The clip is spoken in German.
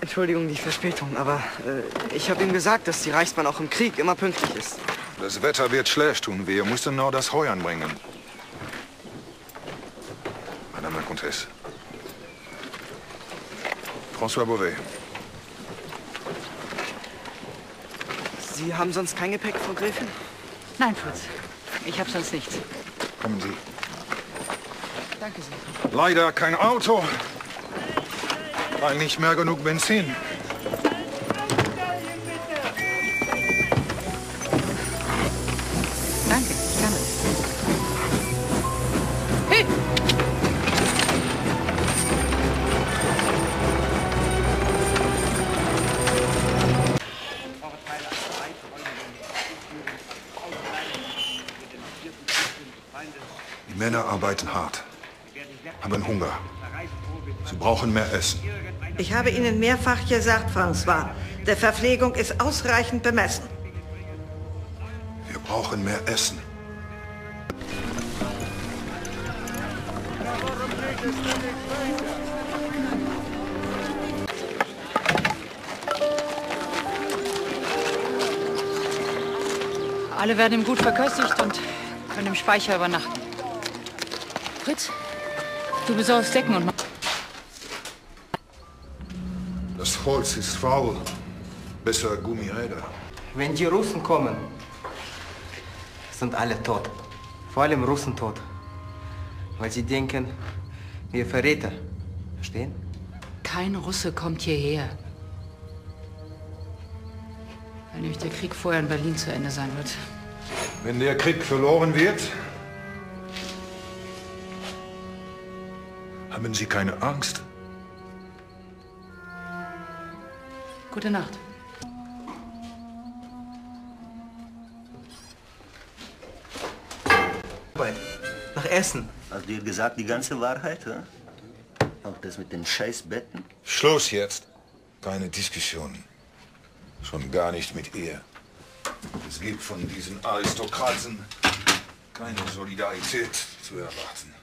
Entschuldigung die Verspätung, aber äh, ich habe ihm gesagt, dass die Reichsbahn auch im Krieg immer pünktlich ist. Das Wetter wird schlecht und wir mussten nur das Heu anbringen. Madame la Comtesse. François Beauvais. Sie haben sonst kein Gepäck, Frau Gräfin? Nein, Fritz. Ich habe sonst nichts. Kommen Sie. Danke sehr. Leider kein Auto. Weil nicht mehr genug Benzin. Danke, gerne. Hey! Die Männer arbeiten hart, haben Hunger. Sie brauchen mehr Essen. Ich habe Ihnen mehrfach gesagt, François, der Verpflegung ist ausreichend bemessen. Wir brauchen mehr Essen. Alle werden ihm gut verköstigt und können im Speicher übernachten. Fritz, du besorgst Decken und... Das Holz ist faul. Besser Gummiräder. Wenn die Russen kommen, sind alle tot. Vor allem Russen tot. Weil sie denken, wir Verräter. Verstehen? Kein Russe kommt hierher. Weil nämlich der Krieg vorher in Berlin zu Ende sein wird. Wenn der Krieg verloren wird, haben Sie keine Angst. Gute Nacht. Nach Essen. Hast du ihr gesagt die ganze Wahrheit? Hä? Auch das mit den Scheißbetten? Schluss jetzt. Keine Diskussionen. Schon gar nicht mit ihr. Es gibt von diesen Aristokraten keine Solidarität zu erwarten.